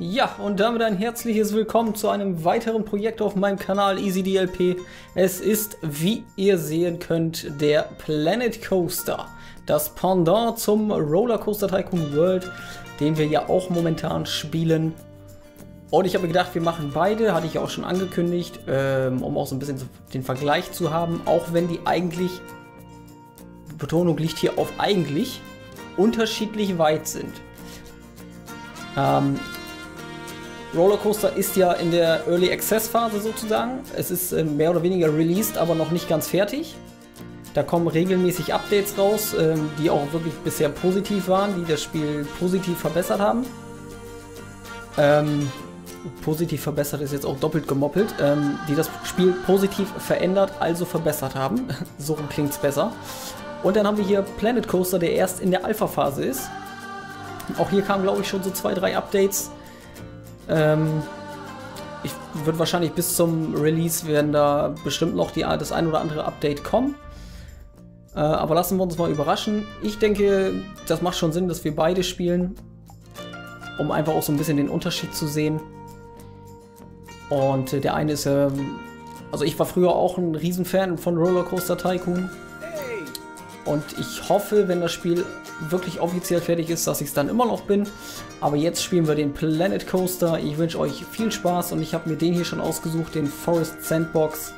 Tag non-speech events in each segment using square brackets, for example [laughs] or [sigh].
Ja, und damit ein herzliches Willkommen zu einem weiteren Projekt auf meinem Kanal EasyDLP. Es ist, wie ihr sehen könnt, der Planet Coaster. Das Pendant zum Rollercoaster Tycoon World, den wir ja auch momentan spielen. Und ich habe gedacht, wir machen beide, hatte ich auch schon angekündigt, ähm, um auch so ein bisschen den Vergleich zu haben, auch wenn die eigentlich, Betonung liegt hier auf eigentlich, unterschiedlich weit sind. Ähm, Rollercoaster ist ja in der Early Access Phase sozusagen. Es ist äh, mehr oder weniger released, aber noch nicht ganz fertig. Da kommen regelmäßig Updates raus, ähm, die auch wirklich bisher positiv waren, die das Spiel positiv verbessert haben. Ähm, positiv verbessert ist jetzt auch doppelt gemoppelt, ähm, die das Spiel positiv verändert, also verbessert haben. [laughs] so klingt es besser. Und dann haben wir hier Planet Coaster, der erst in der Alpha-Phase ist. Auch hier kamen, glaube ich, schon so zwei, drei Updates. Ähm, ich würde wahrscheinlich bis zum Release werden da bestimmt noch die, das ein oder andere Update kommen. Äh, aber lassen wir uns mal überraschen. Ich denke, das macht schon Sinn, dass wir beide spielen, um einfach auch so ein bisschen den Unterschied zu sehen. Und äh, der eine ist, ähm, also ich war früher auch ein Riesenfan von Rollercoaster Tycoon. Und ich hoffe, wenn das Spiel wirklich offiziell fertig ist, dass ich es dann immer noch bin. Aber jetzt spielen wir den Planet Coaster. Ich wünsche euch viel Spaß und ich habe mir den hier schon ausgesucht, den Forest Sandbox.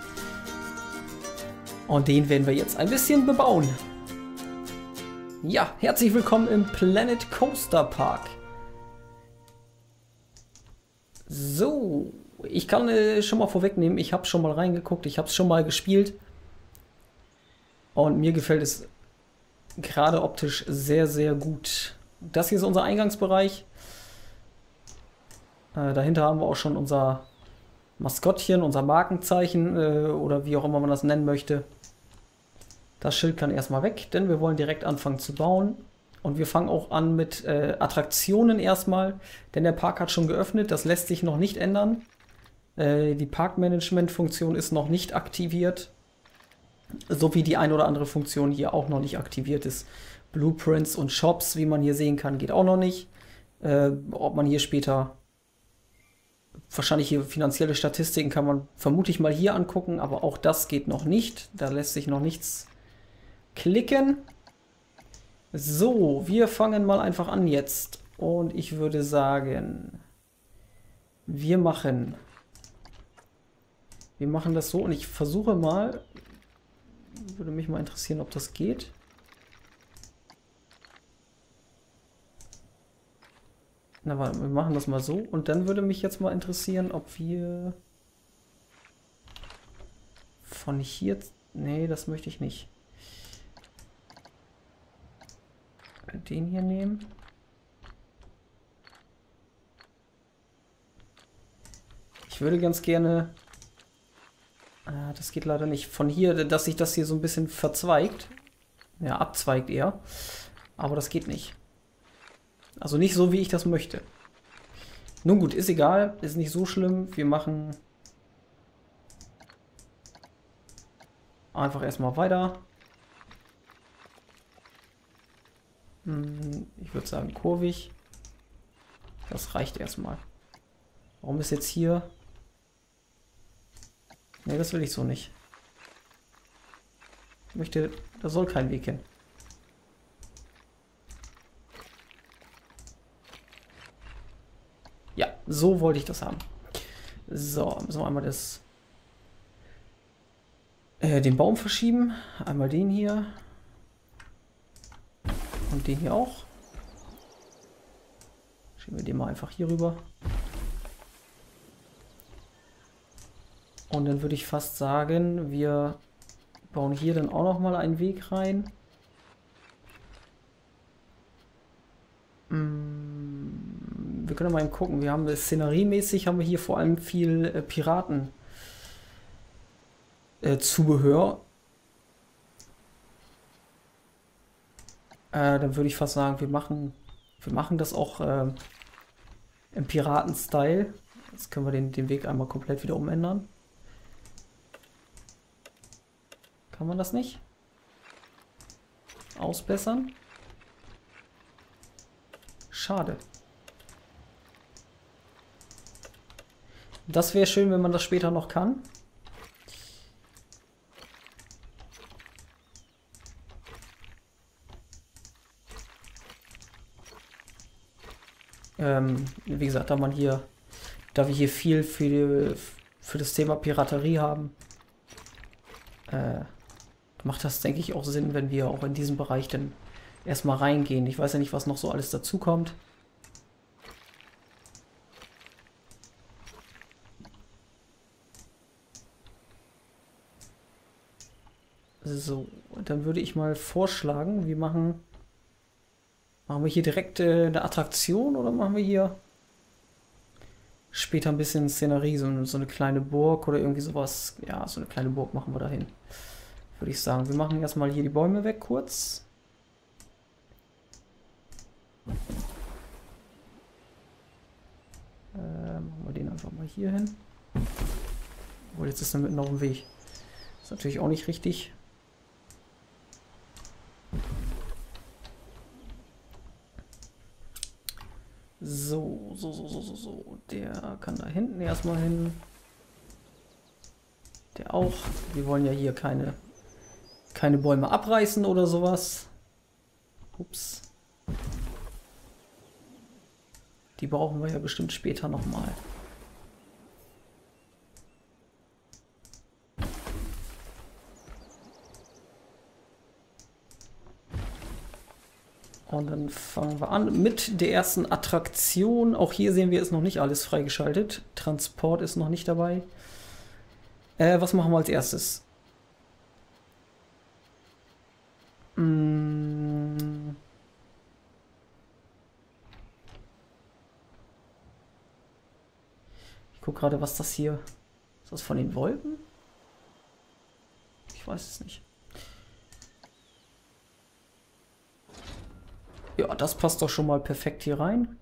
Und den werden wir jetzt ein bisschen bebauen. Ja, herzlich willkommen im Planet Coaster Park. So, ich kann äh, schon mal vorwegnehmen, ich habe schon mal reingeguckt, ich habe es schon mal gespielt. Und mir gefällt es gerade optisch sehr, sehr gut. Das hier ist unser Eingangsbereich. Äh, dahinter haben wir auch schon unser Maskottchen, unser Markenzeichen äh, oder wie auch immer man das nennen möchte. Das Schild kann erstmal weg, denn wir wollen direkt anfangen zu bauen. Und wir fangen auch an mit äh, Attraktionen erstmal, denn der Park hat schon geöffnet, das lässt sich noch nicht ändern. Äh, die Parkmanagement-Funktion ist noch nicht aktiviert sowie die ein oder andere Funktion hier auch noch nicht aktiviert ist. Blueprints und Shops, wie man hier sehen kann, geht auch noch nicht. Äh, ob man hier später wahrscheinlich hier finanzielle Statistiken kann man vermutlich mal hier angucken, aber auch das geht noch nicht. Da lässt sich noch nichts klicken. So, wir fangen mal einfach an jetzt. Und ich würde sagen, wir machen, wir machen das so und ich versuche mal, würde mich mal interessieren, ob das geht. Na, warte, wir machen das mal so. Und dann würde mich jetzt mal interessieren, ob wir von hier... Nee, das möchte ich nicht. Den hier nehmen. Ich würde ganz gerne Ah, das geht leider nicht. Von hier, dass sich das hier so ein bisschen verzweigt. Ja, abzweigt eher. Aber das geht nicht. Also nicht so, wie ich das möchte. Nun gut, ist egal. Ist nicht so schlimm. Wir machen einfach erstmal weiter. Hm, ich würde sagen kurvig. Das reicht erstmal. Warum ist jetzt hier Ne, das will ich so nicht. Ich möchte, da soll kein Weg hin. Ja, so wollte ich das haben. So, müssen wir einmal das äh, den Baum verschieben. Einmal den hier. Und den hier auch. Schieben wir den mal einfach hier rüber. Und dann würde ich fast sagen, wir bauen hier dann auch noch mal einen Weg rein. Mm, wir können mal eben gucken. Wir haben szeneriemäßig haben wir hier vor allem viel äh, Piraten äh, Zubehör. Äh, dann würde ich fast sagen, wir machen, wir machen das auch äh, im Piraten-Style. Jetzt können wir den, den Weg einmal komplett wieder umändern. Kann man das nicht? Ausbessern? Schade. Das wäre schön, wenn man das später noch kann. Ähm, wie gesagt, da man hier, da wir hier viel für, die, für das Thema Piraterie haben, äh, macht das, denke ich, auch Sinn, wenn wir auch in diesen Bereich dann erstmal reingehen. Ich weiß ja nicht, was noch so alles dazu kommt. So, dann würde ich mal vorschlagen, wir machen Machen wir hier direkt äh, eine Attraktion oder machen wir hier später ein bisschen Szenerie, so, so, eine kleine Burg oder irgendwie sowas. Ja, so eine kleine Burg machen wir dahin. Würde ich sagen. Wir machen erstmal hier die Bäume weg kurz. Äh, machen wir den einfach mal hier hin. Oh, jetzt ist er mitten auf dem Weg. Ist natürlich auch nicht richtig. So, so, so, so, so, so. Der kann da hinten erstmal hin. Der auch. Wir wollen ja hier keine, keine Bäume abreißen oder sowas. Ups. Die brauchen wir ja bestimmt später nochmal. mal. Und dann fangen wir an mit der ersten Attraktion. Auch hier sehen wir, ist noch nicht alles freigeschaltet. Transport ist noch nicht dabei. Äh, was machen wir als erstes? Hm. Ich gucke gerade, was das hier... Ist das von den Wolken? Ich weiß es nicht. Ja, das passt doch schon mal perfekt hier rein.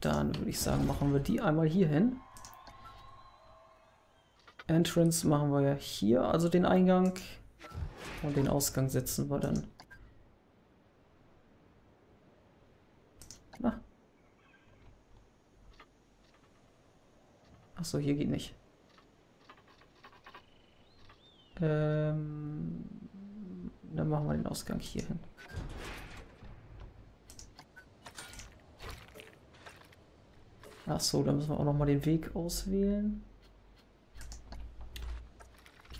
Dann würde ich sagen, machen wir die einmal hier hin. Entrance machen wir ja hier, also den Eingang. Und den Ausgang setzen wir dann. Achso, hier geht nicht. Ähm, dann machen wir den Ausgang hier hin. Ach so, dann müssen wir auch noch mal den Weg auswählen.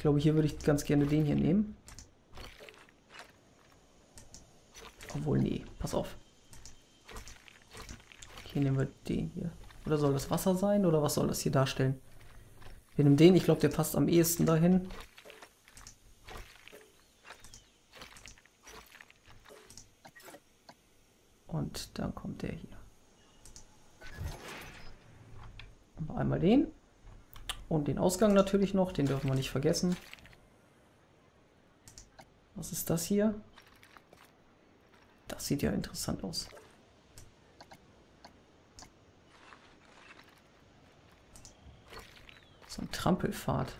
Ich glaube, hier würde ich ganz gerne den hier nehmen. Obwohl, nee, pass auf. Hier nehmen wir den hier. Oder soll das Wasser sein? Oder was soll das hier darstellen? Wir nehmen den, ich glaube, der passt am ehesten dahin. Und dann kommt der hier. Einmal den. Und den Ausgang natürlich noch, den dürfen wir nicht vergessen. Was ist das hier? Das sieht ja interessant aus. So ein Trampelpfad.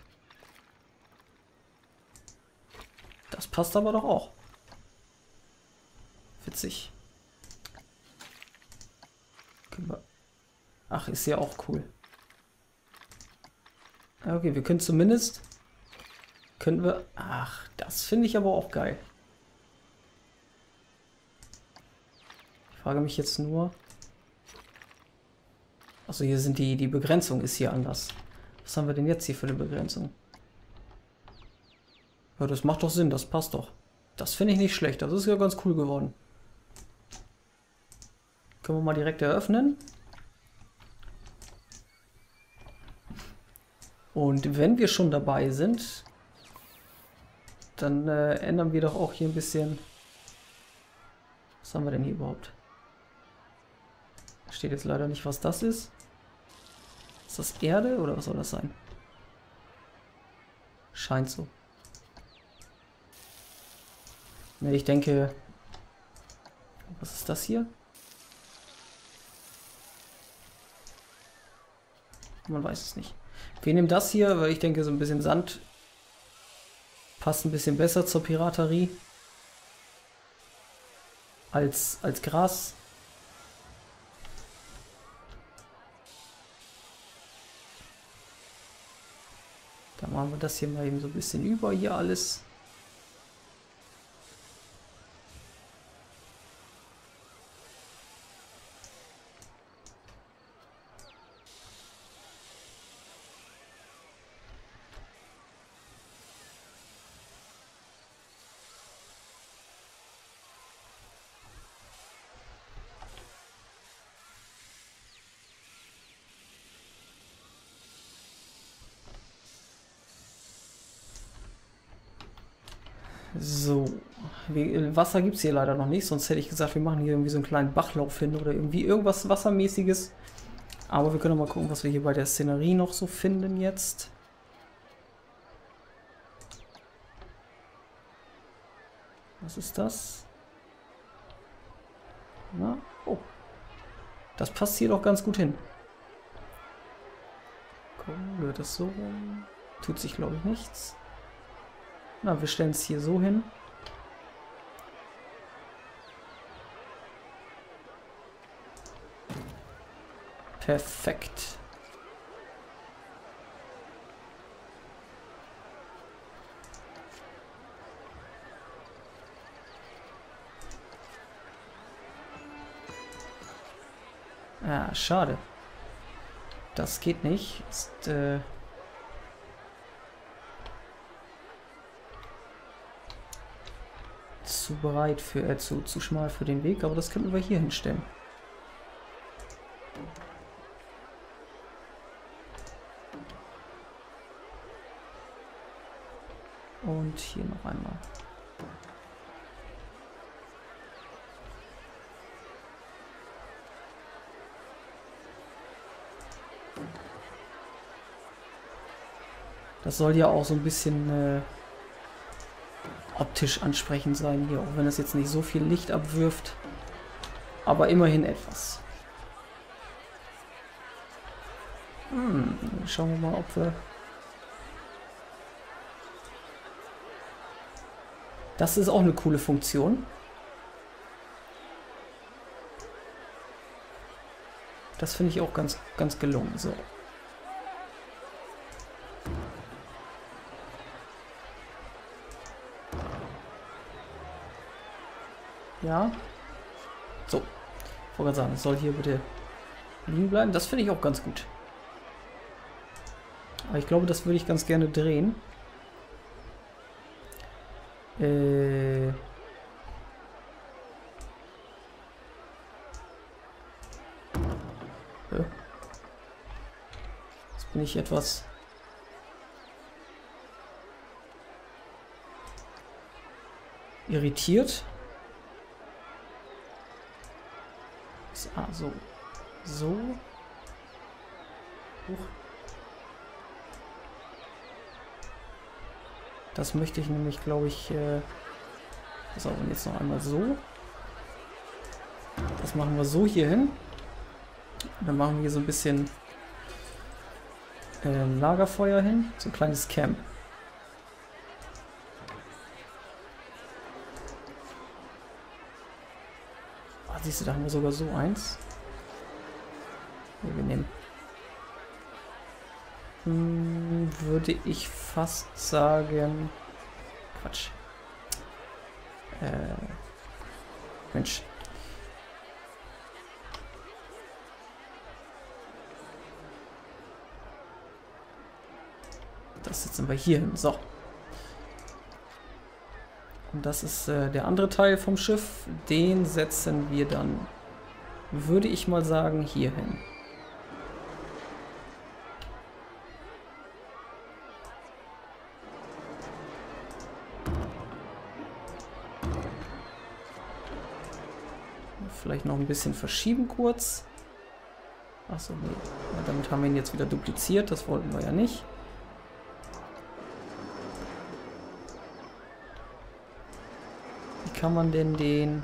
Das passt aber doch auch. Witzig. Ach, ist ja auch cool. Okay, wir können zumindest... Können wir... Ach, das finde ich aber auch geil. Ich frage mich jetzt nur... Achso, hier sind die... Die Begrenzung ist hier anders. Was haben wir denn jetzt hier für eine Begrenzung? Ja, das macht doch Sinn, das passt doch. Das finde ich nicht schlecht, das ist ja ganz cool geworden. Können wir mal direkt eröffnen. Und wenn wir schon dabei sind, dann äh, ändern wir doch auch hier ein bisschen... Was haben wir denn hier überhaupt? Steht jetzt leider nicht, was das ist. Ist das Erde oder was soll das sein? Scheint so. Ne, ich denke... Was ist das hier? Man weiß es nicht. Wir nehmen das hier, weil ich denke, so ein bisschen Sand Passt ein bisschen besser zur Piraterie. Als, als Gras. Dann machen wir das hier mal eben so ein bisschen über hier alles. So. Wasser gibt es hier leider noch nicht, sonst hätte ich gesagt, wir machen hier irgendwie so einen kleinen Bachlauf hin oder irgendwie irgendwas Wassermäßiges. Aber wir können mal gucken, was wir hier bei der Szenerie noch so finden jetzt. Was ist das? Na? Oh. Das passt hier doch ganz gut hin. Komm, wird das so rum? Tut sich, glaube ich, nichts. Na, wir stellen es hier so hin. Perfekt. Ah, schade. Das geht nicht. Ist, äh zu breit für, äh, zu, zu schmal für den Weg, aber das könnten wir hier hinstellen. Und hier noch einmal. Das soll ja auch so ein bisschen äh, optisch ansprechend sein hier, auch wenn es jetzt nicht so viel Licht abwirft. Aber immerhin etwas. Hm, schauen wir mal, ob wir... Das ist auch eine coole Funktion. Das finde ich auch ganz, ganz gelungen. So. Ja. So. Wollte sagen, es soll hier bitte liegen bleiben. Das finde ich auch ganz gut. Aber ich glaube, das würde ich ganz gerne drehen. Äh... Jetzt bin ich etwas... irritiert. Ah, so. So. Huch. Das möchte ich nämlich, glaube ich, äh, so, und jetzt noch einmal so. Das machen wir so hier hin. Dann machen wir hier so ein bisschen äh, Lagerfeuer hin. So ein kleines Camp. Siehst du, da haben wir sogar so eins. wir nehmen. Hm, würde ich fast sagen. Quatsch. Äh, Mensch. Das setzen wir hier hin. So. Das ist äh, der andere Teil vom Schiff. Den setzen wir dann, würde ich mal sagen, hier hin. Vielleicht noch ein bisschen verschieben kurz. Achso, nee. Ja, damit haben wir ihn jetzt wieder dupliziert. Das wollten wir ja nicht. Kann man denn den...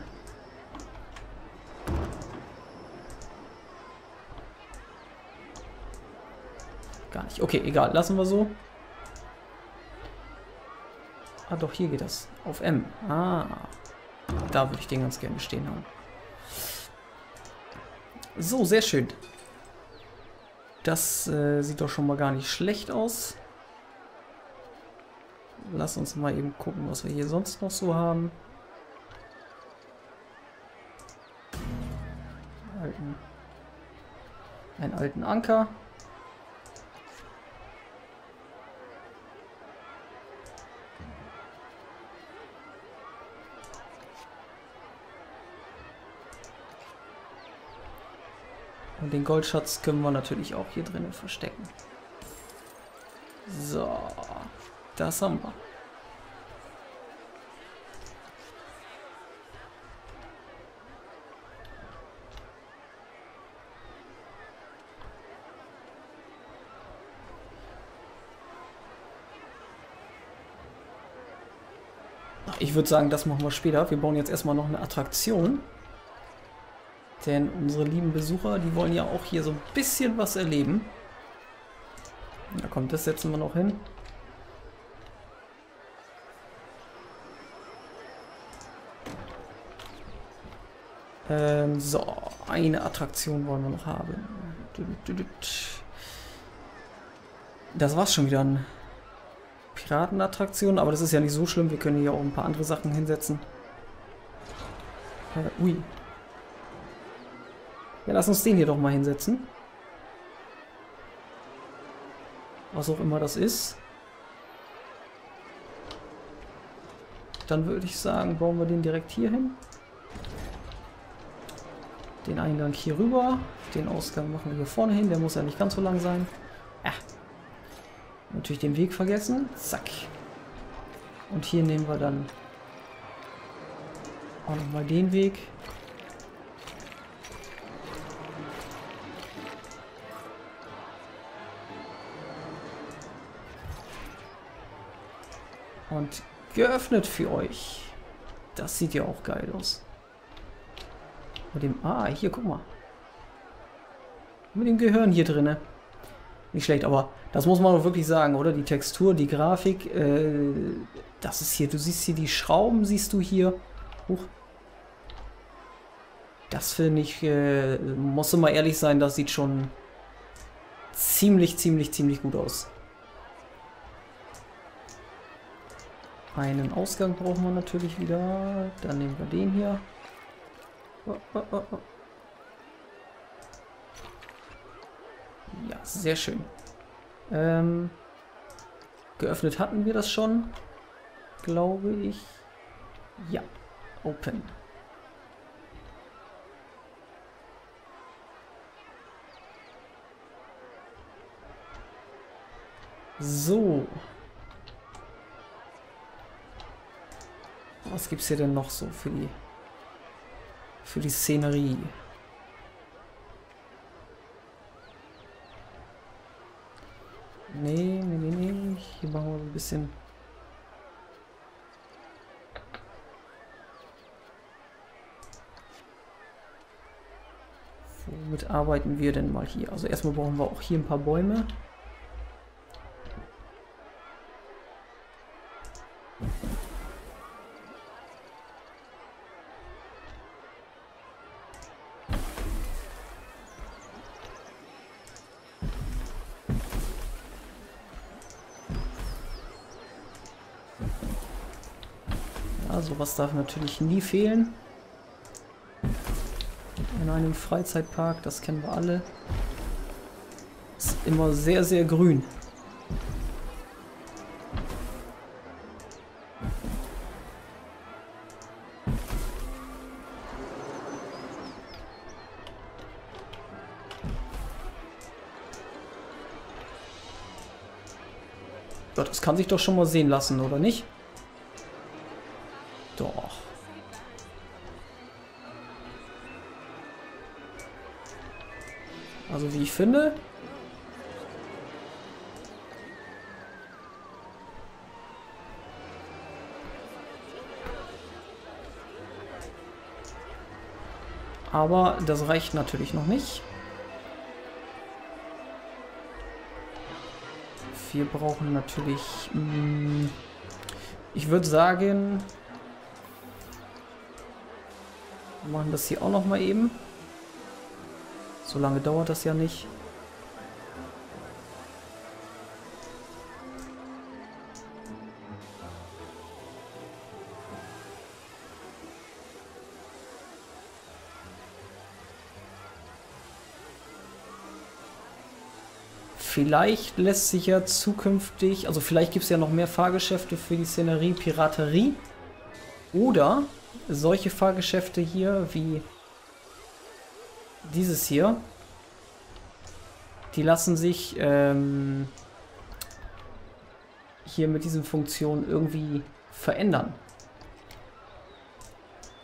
Gar nicht. Okay, egal. Lassen wir so. Ah, doch, hier geht das. Auf M. Ah. Da würde ich den ganz gerne stehen haben. So, sehr schön. Das äh, sieht doch schon mal gar nicht schlecht aus. Lass uns mal eben gucken, was wir hier sonst noch so haben. Einen alten Anker. Und den Goldschatz können wir natürlich auch hier drinnen verstecken. So, das haben wir. Ich würde sagen, das machen wir später. Wir bauen jetzt erstmal noch eine Attraktion. Denn unsere lieben Besucher, die wollen ja auch hier so ein bisschen was erleben. Na komm, das setzen wir noch hin. Ähm, so, eine Attraktion wollen wir noch haben. Das war's schon wieder Piratenattraktion, aber das ist ja nicht so schlimm. Wir können hier auch ein paar andere Sachen hinsetzen. Äh, ui, ja, lass uns den hier doch mal hinsetzen. Was auch immer das ist. Dann würde ich sagen, bauen wir den direkt hier hin. Den Eingang hier rüber. Den Ausgang machen wir hier vorne hin. Der muss ja nicht ganz so lang sein. Ah. Natürlich den Weg vergessen. Zack. Und hier nehmen wir dann auch nochmal den Weg. Und geöffnet für euch. Das sieht ja auch geil aus. Mit dem... Ah, hier, guck mal. Mit dem Gehirn hier drinne. Nicht schlecht, aber das muss man auch wirklich sagen, oder? Die Textur, die Grafik, äh, das ist hier, du siehst hier die Schrauben, siehst du hier. Huch. Das finde ich, äh, muss mal ehrlich sein, das sieht schon ziemlich, ziemlich, ziemlich gut aus. Einen Ausgang brauchen wir natürlich wieder. Dann nehmen wir den hier. Oh, oh, oh, oh. ja, sehr schön. Ähm, geöffnet hatten wir das schon, glaube ich. Ja, open. So. Was gibt es hier denn noch so für die für die Szenerie? Nee, nee, nee, nee. Hier machen wir ein bisschen... Womit arbeiten wir denn mal hier? Also erstmal brauchen wir auch hier ein paar Bäume. Sowas darf natürlich nie fehlen. In einem Freizeitpark, das kennen wir alle. Ist immer sehr, sehr grün. Das kann sich doch schon mal sehen lassen, oder nicht? Aber das reicht natürlich noch nicht. Wir brauchen natürlich... Mh, hm, Ich würde sagen, wir machen das hier auch noch mal eben. So lange dauert das ja nicht. Vielleicht lässt sich ja zukünftig, also vielleicht gibt es ja noch mehr Fahrgeschäfte für die Szenerie Piraterie. Oder solche Fahrgeschäfte hier wie dieses hier, die lassen sich ähm, hier mit diesen Funktionen irgendwie verändern.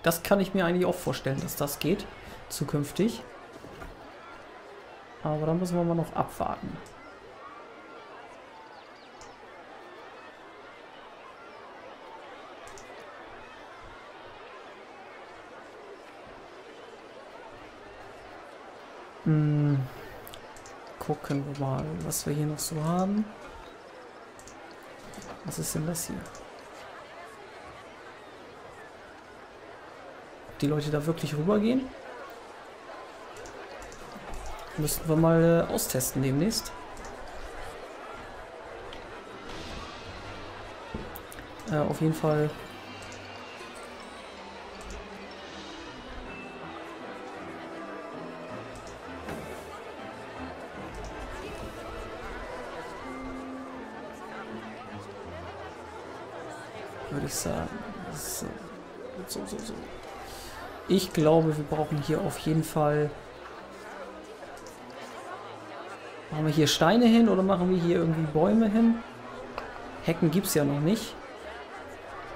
Das kann ich mir eigentlich auch vorstellen, dass das geht zukünftig. Aber da müssen wir mal noch abwarten. Hm. Gucken wir mal, was wir hier noch so haben. Was ist denn das hier? Ob die Leute da wirklich rübergehen? Müssten wir mal äh, austesten demnächst. Äh, auf jeden Fall ich sagen. So, so, so, so. Ich glaube, wir brauchen hier auf jeden Fall... Machen wir hier Steine hin oder machen wir hier irgendwie Bäume hin? Hecken gibt es ja noch nicht.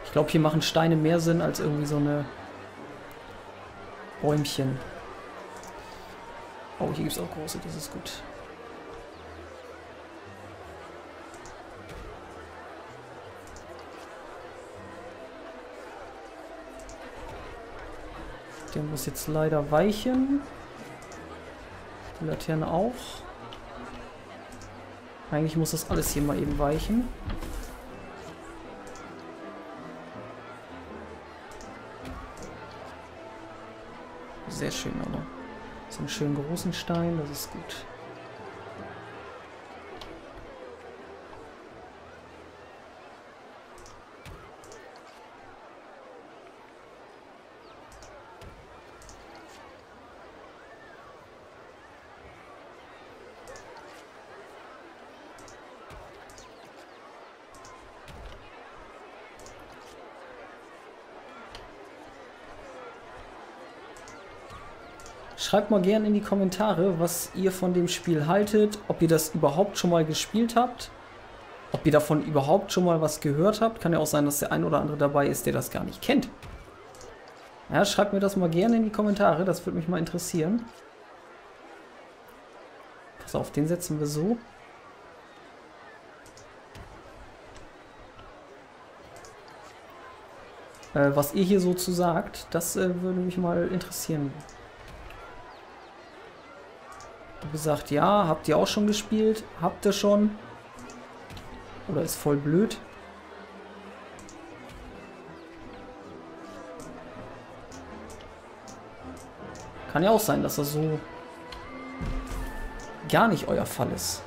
Ich glaube, hier machen Steine mehr Sinn als irgendwie so eine Bäumchen. Oh, hier gibt es auch große, das ist gut. Der muss jetzt leider weichen. Die Laterne auch. Eigentlich muss das alles hier mal eben weichen. Sehr schön, oder? So einen schönen großen Stein, das ist gut. Schreibt mal gerne in die Kommentare, was ihr von dem Spiel haltet, ob ihr das überhaupt schon mal gespielt habt, ob ihr davon überhaupt schon mal was gehört habt. Kann ja auch sein, dass der ein oder andere dabei ist, der das gar nicht kennt. Ja, schreibt mir das mal gerne in die Kommentare, das würde mich mal interessieren. Pass auf, den setzen wir so. Äh, was ihr hier so zu sagt, das äh, würde mich mal interessieren gesagt, ja, habt ihr auch schon gespielt? Habt ihr schon? Oder ist voll blöd? Kann ja auch sein, dass das so gar nicht euer Fall ist.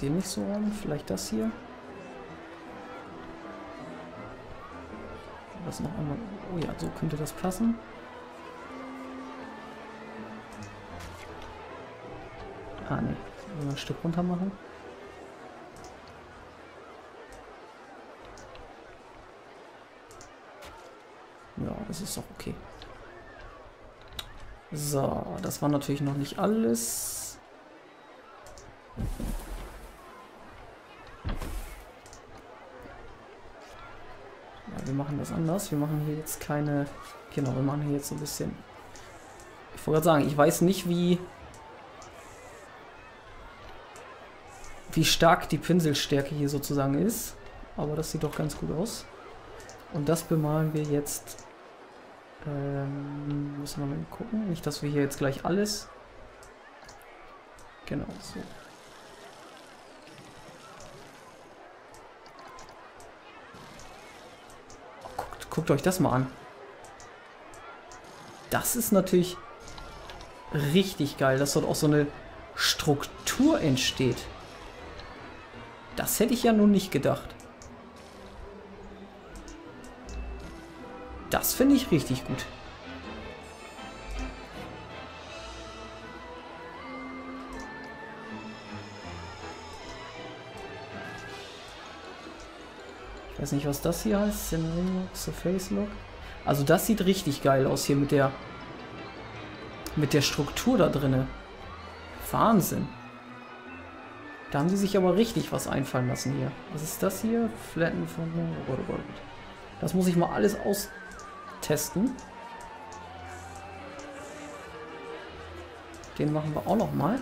Hier nicht so rum. Vielleicht das hier. Was noch einmal. Oh ja, so könnte das passen. Ah, ne. Ein Stück runter machen? Ja, das ist doch okay. So, das war natürlich noch nicht alles. Ja, wir machen das. Wir machen hier jetzt keine... Genau, wir machen hier jetzt so ein bisschen... Ich wollte gerade sagen, ich weiß nicht, wie... Wie stark die Pinselstärke hier sozusagen ist. Aber das sieht doch ganz gut aus. Und das bemalen wir jetzt ähm, müssen wir mal gucken. Nicht, dass wir hier jetzt gleich alles... Genau, so. Guckt, euch das mal an. Das ist natürlich richtig geil, dass dort auch so eine Struktur entsteht. Das hätte ich ja nun nicht gedacht. Das finde ich richtig gut. Ich weiß nicht, was das hier heißt. Scenario Surface Lock. Also das sieht richtig geil aus hier mit der mit der Struktur da drinne. Wahnsinn. Da haben die sich aber richtig was einfallen lassen hier. Was ist das hier? Flatten von... Oh Gott, oh Gott. Das muss ich mal alles aus testen. Den machen wir auch noch mal.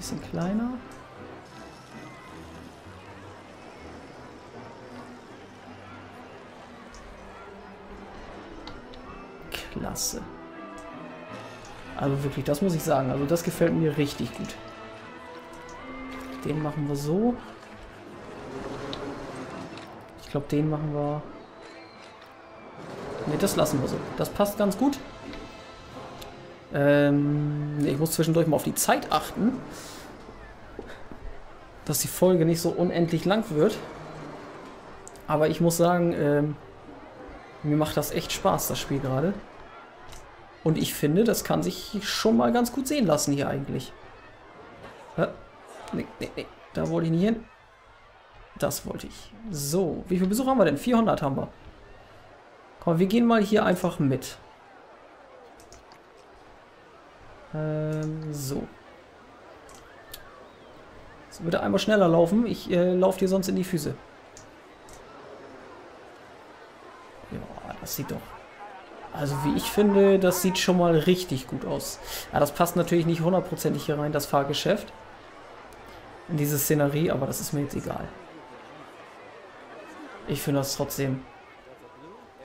Bisschen kleiner. Klasse. Also wirklich, das muss ich sagen. Also das gefällt mir richtig gut. Den machen wir so. Ich glaube, den machen wir... Ne, das lassen wir so. Das passt ganz gut. Ähm, ich muss zwischendurch mal auf die Zeit achten. Dass die Folge nicht so unendlich lang wird. Aber ich muss sagen, ähm, mir macht das echt Spaß, das Spiel gerade. Und ich finde, das kann sich schon mal ganz gut sehen lassen hier eigentlich. Ja. Nee, nee, nee. Da wollte ich nicht hin. Das wollte ich. So, wie viele Besucher haben wir denn? 400 haben wir. Komm, wir gehen mal hier einfach mit. Ähm, so. Es würde einmal schneller laufen. Ich äh, laufe dir sonst in die Füße. Ja, das sieht doch... Also wie ich finde, das sieht schon mal richtig gut aus. Ja, das passt natürlich nicht hundertprozentig hier rein, das Fahrgeschäft in diese Szenerie, aber das ist mir jetzt egal. Ich finde das trotzdem.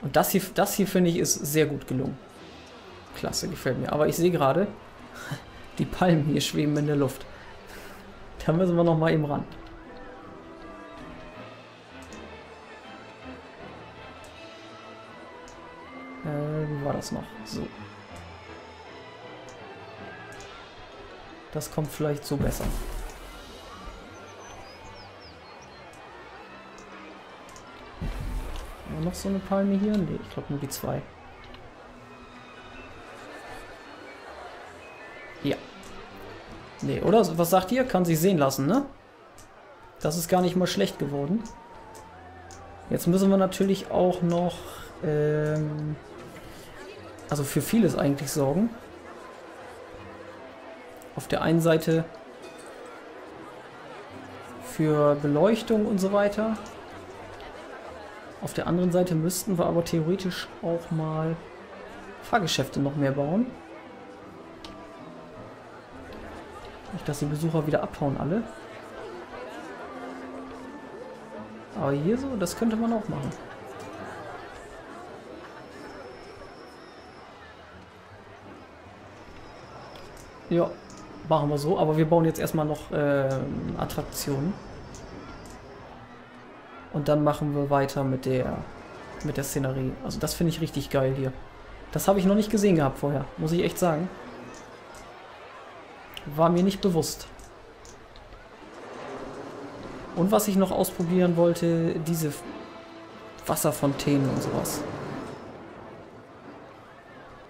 Und das hier, das hier finde ich ist sehr gut gelungen. Klasse, gefällt mir. Aber ich sehe gerade, [laughs] die Palmen hier schweben in der Luft. Da müssen wir noch mal eben ran. Äh, wie war das noch? So. Das kommt vielleicht so besser. noch so eine Palme hier? Ne, ich glaube nur die zwei. Ne, oder? Was sagt ihr? Kann sich sehen lassen, ne? Das ist gar nicht mal schlecht geworden. Jetzt müssen wir natürlich auch noch, ähm, also für vieles eigentlich sorgen. Auf der einen Seite für Beleuchtung und so weiter. Auf der anderen Seite müssten wir aber theoretisch auch mal Fahrgeschäfte noch mehr bauen. Nicht, dass die Besucher wieder abhauen alle. Aber hier so, das könnte man auch machen. Ja, machen wir so. Aber wir bauen jetzt erstmal noch äh, Attraktionen. Und dann machen wir weiter mit der, mit der Szenerie. Also das finde ich richtig geil hier. Das habe ich noch nicht gesehen gehabt vorher, muss ich echt sagen. War mir nicht bewusst. Und was ich noch ausprobieren wollte, diese Wasserfontänen und sowas.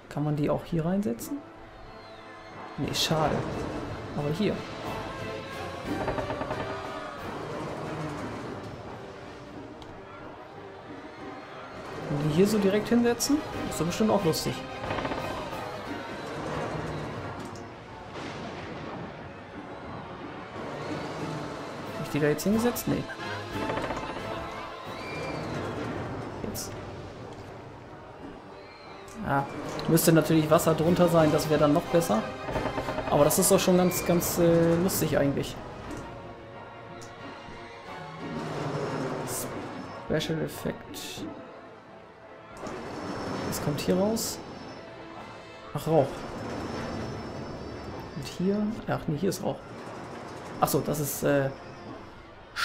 Kann man die auch hier reinsetzen? Nee, schade. Aber hier. Und die hier so direkt hinsetzen? Ist doch bestimmt auch lustig. Die da jetzt hingesetzt? Nee. Jetzt. Ja, müsste natürlich Wasser drunter sein, das wäre dann noch besser. Aber das ist doch schon ganz, ganz äh, lustig eigentlich. Special Effekt. Was kommt hier raus? Ach, Rauch. Und hier? Ach nee, hier ist Rauch. Achso, das ist äh,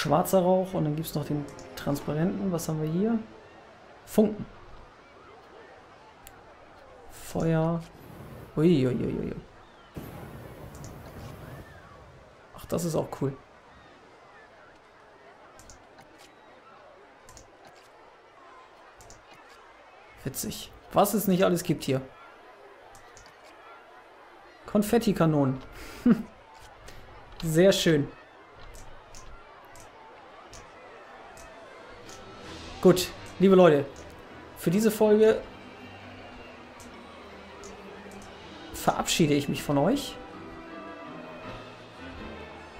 schwarzer Rauch und dann gibt es noch den transparenten. Was haben wir hier? Funken. Feuer. Uiuiuiui. Ach, das ist auch cool. Witzig. Was es nicht alles gibt hier. Konfettikanonen. [laughs] Sehr schön. Gut, liebe Leute, für diese Folge verabschiede ich mich von euch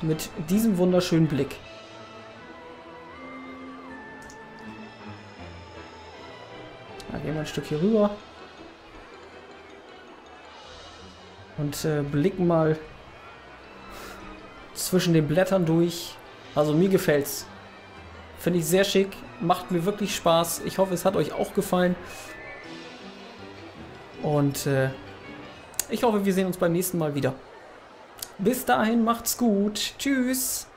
mit diesem wunderschönen Blick. Da gehen wir ein Stück hier rüber. Und äh, blicken mal zwischen den Blättern durch. Also mir gefällt's. Finde ich sehr schick. Macht mir wirklich Spaß. Ich hoffe, es hat euch auch gefallen. Und äh, ich hoffe, wir sehen uns beim nächsten Mal wieder. Bis dahin, macht's gut. Tschüss.